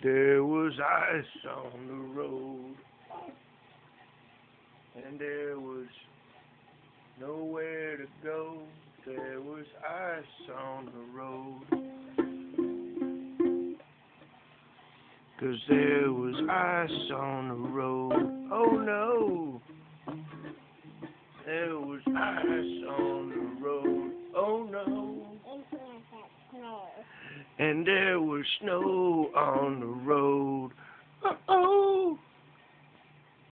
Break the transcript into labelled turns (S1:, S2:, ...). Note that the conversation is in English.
S1: There was ice on the road, and there was nowhere to go. There was ice on the road. Cause there was ice on the road. Oh no! There was ice on And there was snow on the road.